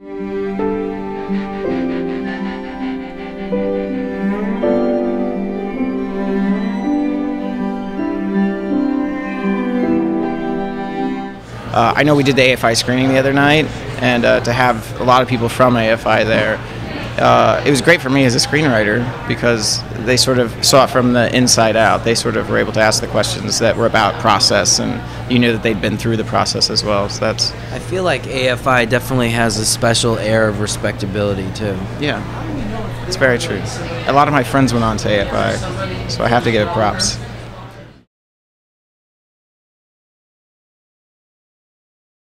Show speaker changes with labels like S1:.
S1: Uh, I know we did the AFI screening the other night, and uh, to have a lot of people from AFI there, uh, it was great for me as a screenwriter because they sort of saw it from the inside out. They sort of were able to ask the questions that were about process, and you knew that they'd been through the process as well. So that's
S2: I feel like AFI definitely has a special air of respectability too.
S1: yeah, it's very true. A lot of my friends went on to AFI, so I have to give it props.